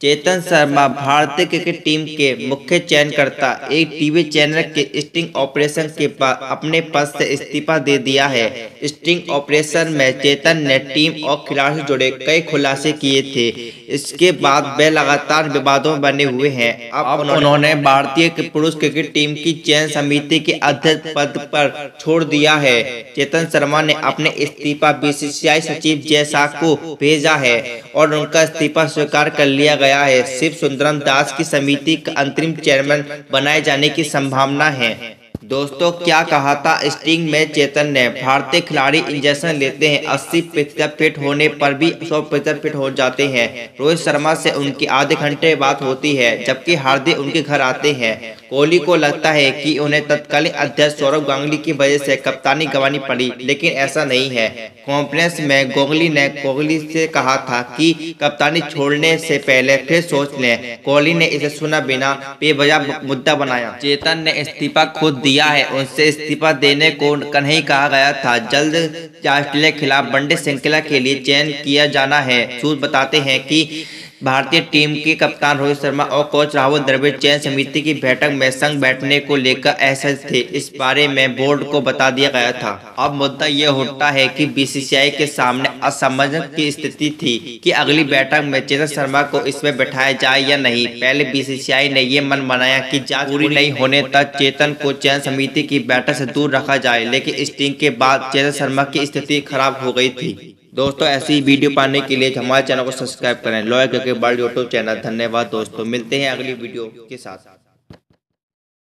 चेतन शर्मा भारतीय cricket team के मुख्य चयनकर्ता, एक टीवी चैनल के स्टिंग ऑपरेशन के बाद अपने पद से इस्तीफा दे दिया है। स्टिंग ऑपरेशन में चेतन ने टीम और खिलाड़ी से जुड़े कई खुलासे किए थे। इसके बाद वे लगातार विवादों में बने हुए हैं। अब उन्होंने भारतीय पुरुष क्रिकेट टीम की चयन समिति के अध्यक्ष पद पर छोड़ दिया है। चेतन शर्मा ने अपने इस्तीफा बीसीसीआई सचिव जयसा को भेजा है और उनका इस्तीफा स्वीकार कर लिया गया गया है। शिव सुंदरम दास की समिति का अंतरिम चेयरमैन बनाए जाने की संभावना है। दोस्तों, क्या कहा था स्टिंग में चेतन ने? भारतीय खिलाड़ी इंजेक्शन लेते हैं 80 प्रतिशत फिट होने पर भी 100 प्रतिशत फिट हो जाते हैं। रोहित शर्मा से उनकी आधे घंटे बात होती है, जबकि हार्दिक उनके घर आते हैं। कोहली को लगता है कि उन्हें तत्कालीन अध्यक्ष सौरभ गांगुली की वजह से कप्तानी गंवानी पड़ी, लेकिन ऐसा नहीं है। कॉन्फ्रेंस में गोगली ने कोहली से कहा था कि कप्तानी छोड़ने से पहले फिर सोच लें। कोहली ने इसे सुना बिना बेवजह मुद्दा बनाया। चेतन ने इस्तीफा खुद दिया है। उनसे इस्तीफा देने को नहीं कहा गया था। जल्द के खिलाफ बंडे श्रृंखला के लिए चयन किया जाना है। सूत्र बताते हैं कि भारतीय टीम के कप्तान रोहित शर्मा और कोच राहुल द्रविड़ चयन समिति की बैठक में संग बैठने को लेकर ऐसे थे। इस बारे में बोर्ड को बता दिया गया था। अब मुद्दा यह उठता है कि बीसीसीआई के सामने असमझ की स्थिति थी कि अगली बैठक में चेतन शर्मा को इसमें बैठाया जाए या नहीं। पहले बीसीसीआई ने यह मन बनाया की जाँच पूरी नहीं होने तक चेतन को चयन समिति की बैठक ऐसी दूर रखा जाए, लेकिन स्टिंग के बाद चेतन शर्मा की स्थिति खराब हो गई थी। दोस्तों, ऐसी वीडियो पाने के लिए हमारे चैनल को सब्सक्राइब करें। लॉयर करके वर्ल्ड यूट्यूब चैनल। धन्यवाद दोस्तों। मिलते हैं अगली वीडियो के साथ साथ।